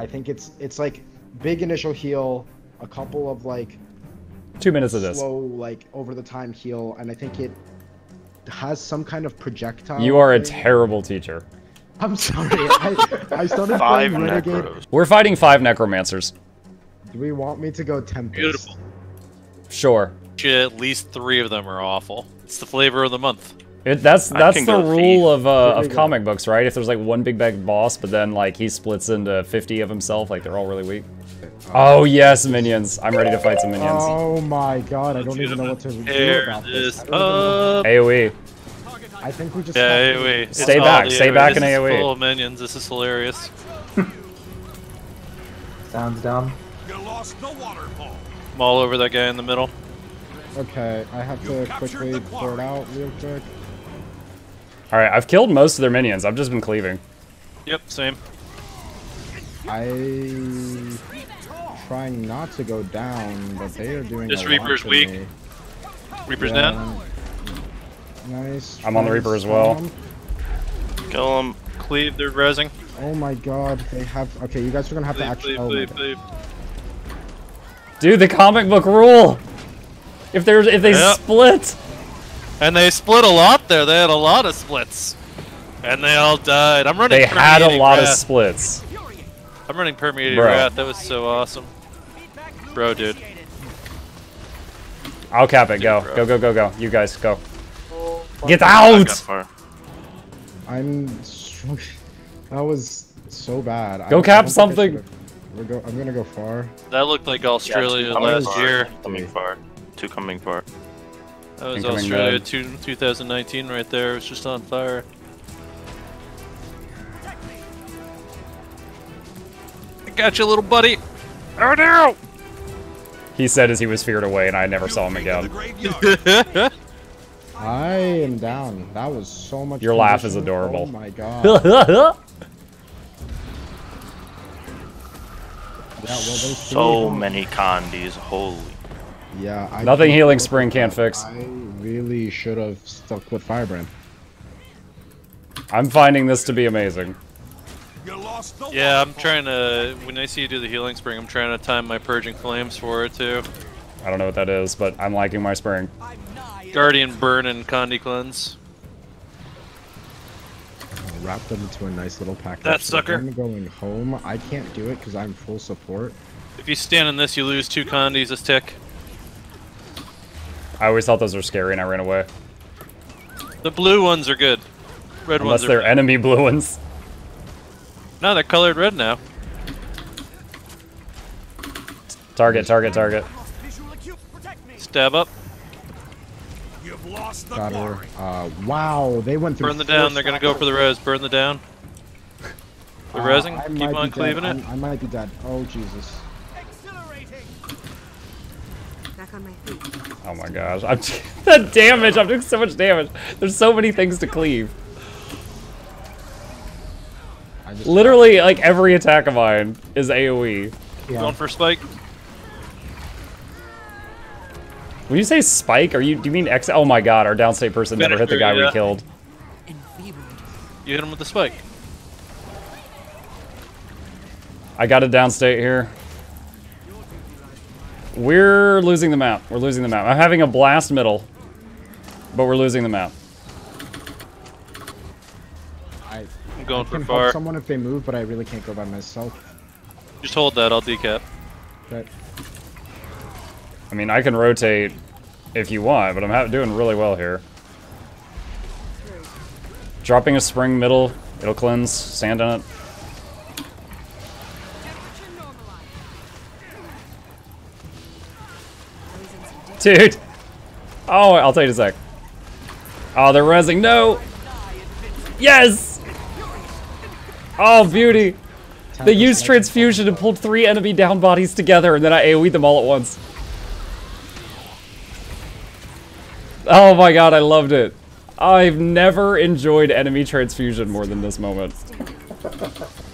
I think it's it's like big initial heal, a couple of like Two minutes of this. slow like over the time heal, and I think it has some kind of projectile. You are a terrible teacher. I'm sorry. I, I started Five playing Renegade. necros. We're fighting five necromancers. Do we want me to go Tempest? Beautiful. Sure. At least three of them are awful. It's the flavor of the month. It, that's that's the rule thief. of uh, of go. comic books, right? If there's like one big bad boss, but then like he splits into 50 of himself, like they're all really weak. Oh yes, minions! I'm ready to fight some minions. Oh my god, I don't even know what to do about this this. I, don't even know- up. AOE. I think we just Yeah, have AoE. Stay all back, the stay AoE. back this in AoE. full of minions. This is hilarious. Sounds dumb. I'm all over that guy in the middle. Okay, I have to quickly pour it out real quick. All right, I've killed most of their minions. I've just been cleaving. Yep, same. I trying not to go down, but they are doing. This a Reaper's to weak. me. Reaper's Yeah, down. Nice. I'm on the Reaper as well. Kill him. Cleave, they're resing. Oh my god, they have. Okay, you guys are gonna have to actually. cleave, Oh cleave, cleave. Dude, the comic book rule. If there's if they Yep. split, And they split a lot there. They had a lot of splits. And they all died. I'm running they had a Permeating lot of splits. I'm running Permeating Bro. Wrath. That was so awesome. Bro, dude. I'll cap it. Go, bro. go, go, go, go. You guys go. Get out! got far. I'm. str- That was so bad. Go I cap I something. We're go, I'm gonna go far. That looked like Australia Yeah, two coming last far. year. Coming far. Two coming far. That was Incoming Australia two, 2019 right there. It was just on fire. I got you, little buddy. Oh no! He said as he was feared away, and I never saw him again. I am down. That was so much. Your laugh is adorable. Oh my god. yeah, well, So many candies. Holy. Yeah. I Nothing healing spring can't fix. I really should have stuck with Firebrand. I'm finding this to be amazing. Yeah, I'm trying to. When I see you do the healing spring, I'm trying to time my purging flames for it too. I don't know what that is, but I'm liking my spring. Guardian burn and Condi cleanse. I'll wrap them into a nice little package. That So sucker. I'm going home. I can't do it because I'm full support. If you stand in this, you lose two Condis a tick. I always thought those were scary, and I ran away. The blue ones are good. Red Unless ones are they're bad. enemy blue ones. No, they're colored red now. Target, target, target. Stab up. you've Got her. Uh, wow, they went through. Burn the four down. They're gonna go for the res. Burn the down. The Uh, resing. I Keep on cleaving dead. it. I'm- I might be dead. Oh Jesus. On my feet. Oh my gosh. I'm the damage! I'm doing so much damage. There's so many things to cleave. Literally, like every attack of mine is AoE. Yeah. Going for spike. When you say spike, are you do you mean X? Oh my god, our downstate person never hit the guy we killed. You hit him with the spike. I got a downstate here. We're losing the map. We're losing the map. I'm having a blast middle, but we're losing the map. I I'm going can for help far. someone if they move, but I really can't go by myself. Just hold that. I'll decap. Okay. I mean, I can rotate if you want, but I'm doing really well here. Dropping a spring middle, it'll cleanse, sand on it. Dude! Oh, I'll take a sec. Oh, they're resing. No! Yes! Oh, beauty! They used transfusion and pulled three enemy down bodies together, and then I AoE'd them all at once. Oh my god, I loved it. I've never enjoyed enemy transfusion more than this moment.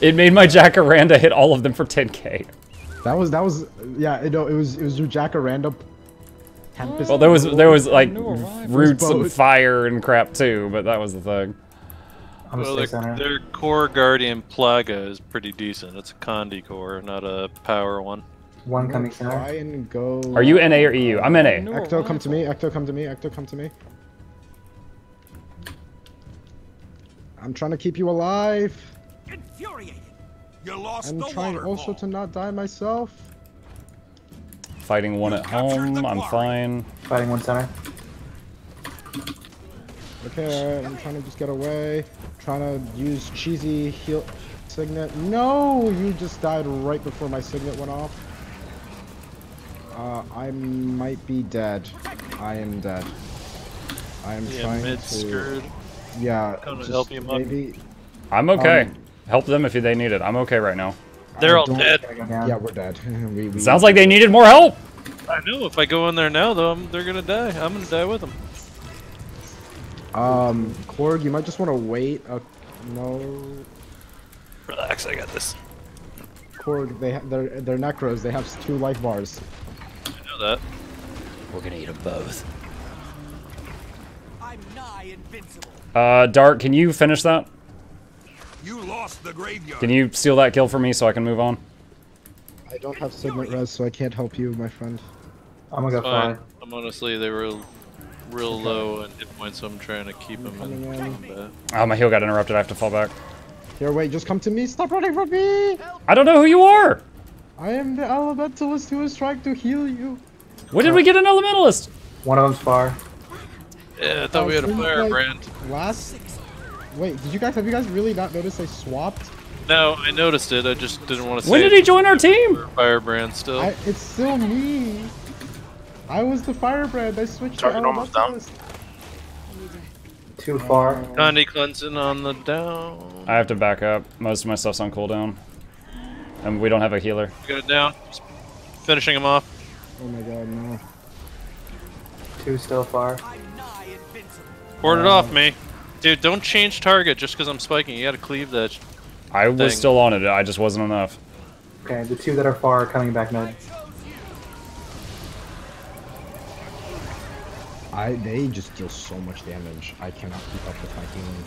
It made my Jacaranda hit all of them for 10k. That was that was yeah. It, no, it was it was your Jacaranda. Tempest. Well, there was there was like roots and fire and crap too, but that was the thing. Well, their, their core guardian Plaga is pretty decent. It's a Condi core, not a power one. One coming gonna try center. and go. Are you NA or EU? I'm NA. Ecto, come to me. Ecto, come to me. Ecto, come to me. I'm trying to keep you alive. Infuriated. You lost I'm the trying also ball. to not die myself. Fighting one at home. I'm fine. Fighting one center. Okay, I'm trying to just get away. Trying to use cheesy heal signet. No, you just died right before my signet went off. Uh, I might be dead. I am dead. I am Yeah, trying mid to. screwed. Yeah, Gonna just help you, maybe. I'm okay. Um, Help them if they need it. I'm okay right now. They're I all dead. Gotta go down. Yeah, we're dead. we, we, Sounds like they needed more help. I know. If I go in there now, though, I'm, they're gonna die. I'm gonna die with them. Um, Korg, you might just want to wait. Uh, no, Relax, I got this. Korg, they ha- they're they're necros. They have two life bars. I know that. We're gonna eat them both. I'm nigh invincible. Uh, Dark, can you finish that? You lost the graveyard. Can you steal that kill for me so I can move on? I don't have signet res, so I can't help you, my friend. I'm gonna go Fine. fly. I'm honestly, they were real low in hit points, so I'm trying to keep them in in. Oh, my heal got interrupted. I have to fall back. Here, wait, just come to me. Stop running from me. I don't know who you are. I am the elementalist who is trying to heal you. When did we get an elementalist? One of them's far. Yeah, I thought we had a Seems like firebrand. Last. Wait, did you guys have you guys really not noticed they swapped? No, I noticed it. I just didn't want to say When did it. he join our team? Firebrand still. I, it's still me. I was the firebrand. I switched Target to almost down. Too far. Condi cleansing on the down. I have to back up. Most of my stuff's on cooldown. And we don't have a healer. Got it down. Just finishing him off. Oh my god, no. Two still far. I'm nigh it off me. Dude, don't change target just because I'm spiking. You gotta cleave that. sh- I was Dang. still on it. I just wasn't enough. Okay, the two that are far are coming back mid. I they just deal so much damage. I cannot keep up with my healing.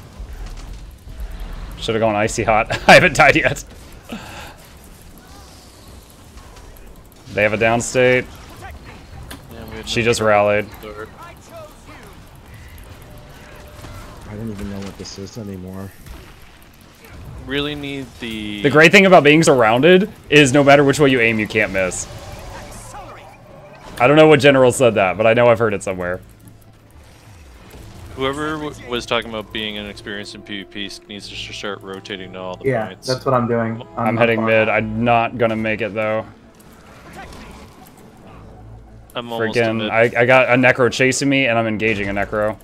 Should have gone icy hot. I haven't died yet. They have a downstate. Yeah, we She just rallied. start. I don't even know what this is anymore. Really need the. The great thing about being surrounded is no matter which way you aim, you can't miss. I don't know what general said that, but I know I've heard it somewhere. Whoever w- was talking about being inexperienced in PvP needs to start rotating to all the Yeah, points. that's what I'm doing. I'm heading mid. I'm not gonna make it though. I'm almost Freaking. I, I got a necro chasing me, and I'm engaging a necro.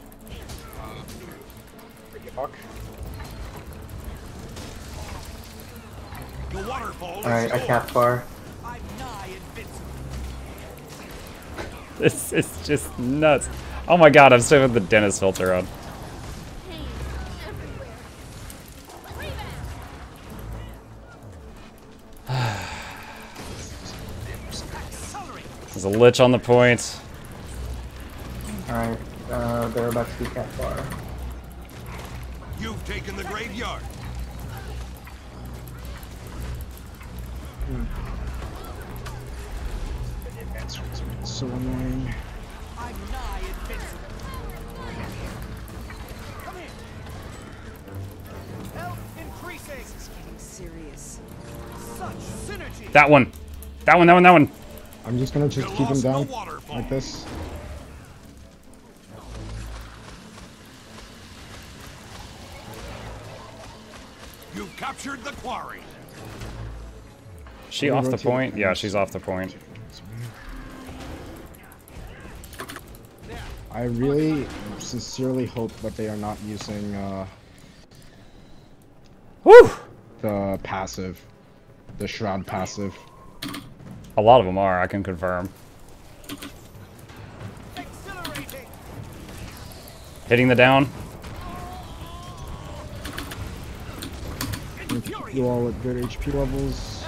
Alright, I yours. capped far. I'm nigh invincible. This is just nuts. Oh my god, I'm still with the dentist filter on. There's a lich on the point. Alright, uh, they're about to be capped far. You've taken the graveyard. So annoying. I'm nigh invincible. Come here. Health increasing. Getting serious. Such synergy. That one. That one, that one, that one. I'm just gonna just keep him down like this. You've captured the quarry. She off the point? Yeah, she's off the point. I really sincerely hope that they are not using uh, Woo! the passive, the shroud passive. A lot of them are, I can confirm. Hitting the down. You all at good HP levels.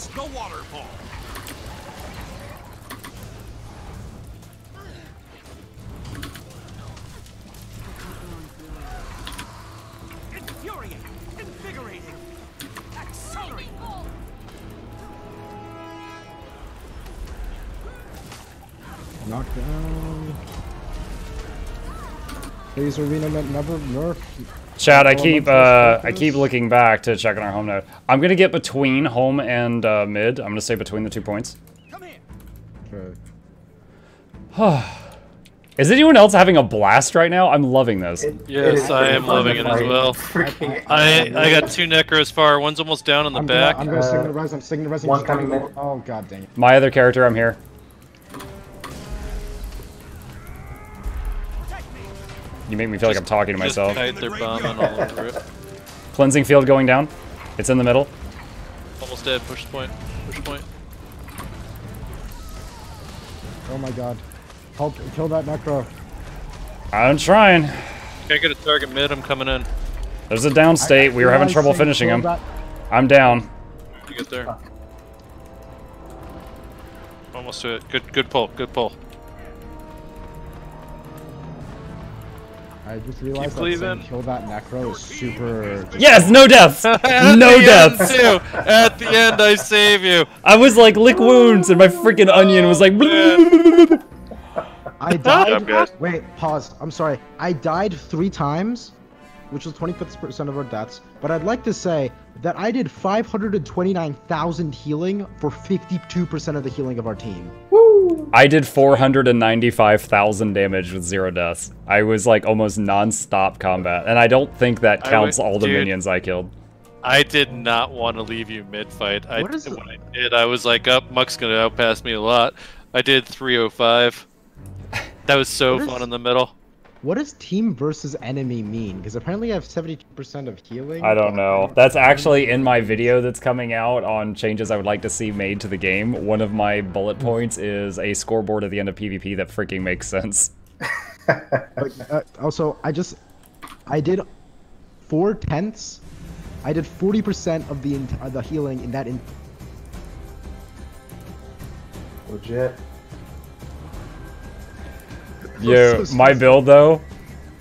Lost the waterfall. Infuriating, invigorating, accelerate. Knockdown. Never nerf. Chad, I keep uh, I keep looking back to check on our home node. I'm gonna get between home and uh, mid. I'm gonna stay between the two points. Come here. Okay. Is anyone else having a blast right now? I'm loving this. It- Yes, it is I am fun loving it as well. I I got two necros far. One's almost down in the I'm back. gonna, I'm gonna Uh, signet res. I'm signet res. one coming mid. Oh god dang it. My other character, I'm here. You make me feel like I'm talking to myself. their bombing all over it. Cleansing field going down. It's in the middle. Almost dead. Push point. Push point. Oh my god. Help! Kill that necro. I'm trying. Can't get a target mid. I'm coming in. There's a down state. We were having Realizing trouble finishing him. that- I'm down. You get there. Almost to it. Good. Good pull. Good pull. I just realized that saying kill that necro is super. Yes, no deaths. No deaths. Too. At the end, I save you. I was like lick wounds, and my freaking onion was like. I died. job. Wait, pause. I'm sorry. I died three times, which was 25% of our deaths. But I'd like to say that I did 529,000 healing for 52% of the healing of our team. I did 495,000 damage with zero deaths. I was like almost non-stop combat, and I don't think that counts would- all the dude. minions I killed. I did not want to leave you mid-fight. I, What is when I did, I was like, "Up, Muck's gonna outpass me a lot." I did 305. That was so What is- fun in the middle. What does team versus enemy mean? Because apparently I have 72% of healing. I don't know. That's actually in my video that's coming out on changes I would like to see made to the game. One of my bullet points is a scoreboard at the end of PvP that freaking makes sense. But, uh, also, I just, I did four tenths. I did 40% of the ent- uh, the healing in that. In- Legit. Yo, so my build though,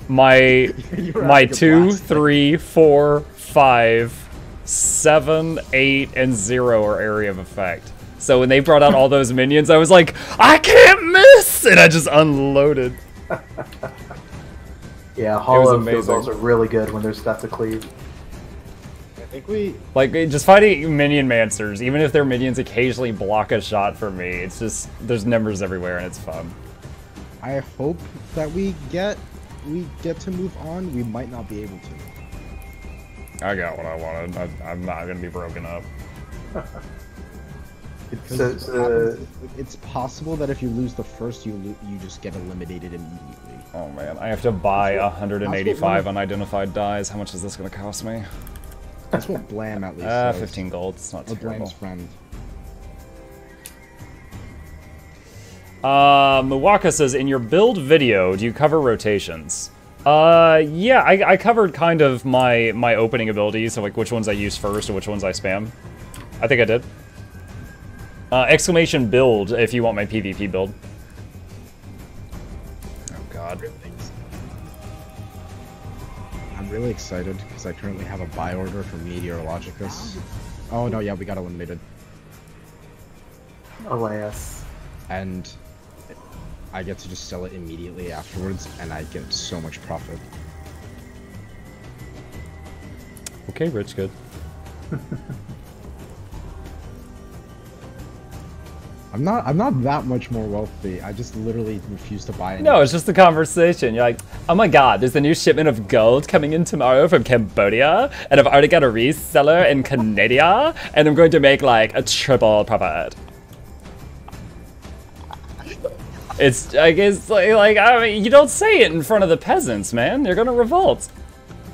my my having a two, blast. three, four, five, seven, eight, and zero are area of effect. So when they brought out all those minions, I was like, I can't miss, and I just unloaded. Yeah, Hollow feels amazing. also really good when there's stuff to cleave. I think we. Like just fighting minion mancers, even if their minions occasionally block a shot for me, it's just there's numbers everywhere and it's fun. I hope that we get we get to move on. We might not be able to. I got what I wanted. I, I'm not gonna be broken up. It's, it's, uh, It's possible that if you lose the first, you lo- you just get eliminated immediately. Oh man, I have to buy what- 185 that's unidentified dyes. How much is this gonna cost me? That's what Blam at least Uh, says. 15 gold. It's not Or terrible. Blam's friend. Uh, Muwaka says, in your build video, do you cover rotations? Uh, yeah, I, I covered kind of my my opening abilities, so like which ones I use first and which ones I spam. I think I did. Uh, exclamation build if you want my PvP build. Oh god. I'm really excited because I currently have a buy order for Meteorlogicus. Oh no, yeah, we got eliminated, alas. and I get to just sell it immediately afterwards, and I get so much profit. Okay, Rich, good. I'm not. I'm not that much more wealthy. I just literally refuse to buy. it. No, it's just a conversation. You're like, oh my god, there's a new shipment of gold coming in tomorrow from Cambodia, and I've already got a reseller in Canada, and I'm going to make like a triple profit. It's, I guess, like, like, I mean, you don't say it in front of the peasants, man. They're gonna revolt.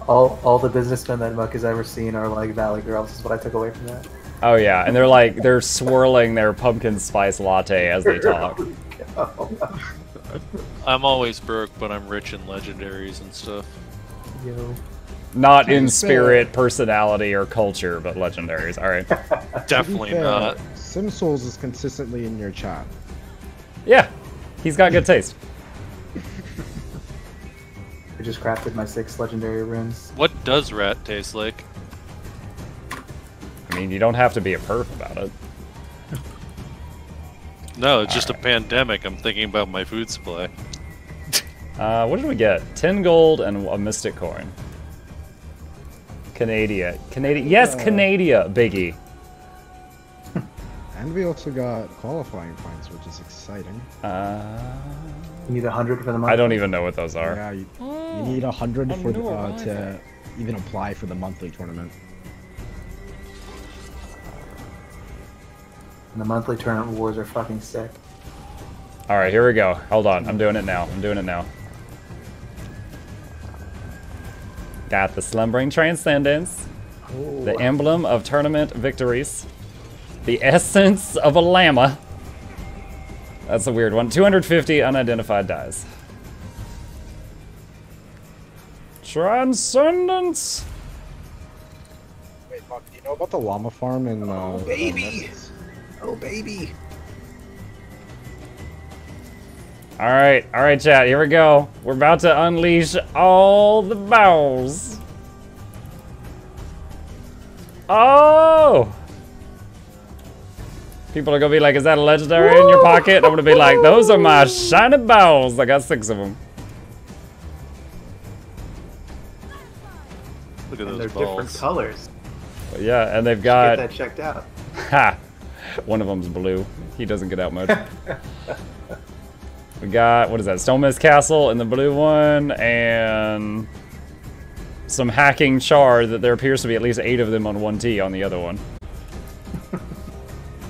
All all the businessmen that Muck has ever seen are like Valley Girls. Is what I took away from that. Oh yeah, and they're like, they're swirling their pumpkin spice latte as they talk. I'm always broke, but I'm rich in legendaries and stuff. Yo. Not in spirit, personality, or culture, but legendaries. All right. Definitely To fair, not. Sim Souls is consistently in your chat. Yeah, he's got good taste. I just crafted my six legendary runes. What does rat taste like? I mean, you don't have to be a perf about it. No, it's just a pandemic. I'm thinking about my food supply. Uh, what did we get? 10 gold and a mystic coin. Canada. Canada. Yes, Canada, Biggie. And we also got qualifying points, which is exciting. Uh, You need a hundred for the month. I don't even know what those are. Yeah, you, you need a hundred I'm for the, uh, to even apply for the monthly tournament. And the monthly tournament wars are fucking sick. All right, here we go. Hold on. I'm doing it now. I'm doing it now. Got the Slumbering Transcendence, the emblem of tournament victories, the essence of a llama. That's a weird one. 250 unidentified dyes. Transcendence. Wait, Buck, do you know about the llama farm in? Uh, baby. Oh baby. All right, all right, chat. Here we go. We're about to unleash all the bowels. Oh! People are gonna be like, "Is that a legendary in your pocket?" I'm gonna be like, "Those are my shiny bowels. I got six of them." Look at And they're those different balls. colors. Yeah, and they've got... Get that checked out. ha. One of them's blue. He doesn't get out much. we got what is that? Stonemist Castle in the blue one, and some hacking char that there appears to be at least eight of them on one T on the other one.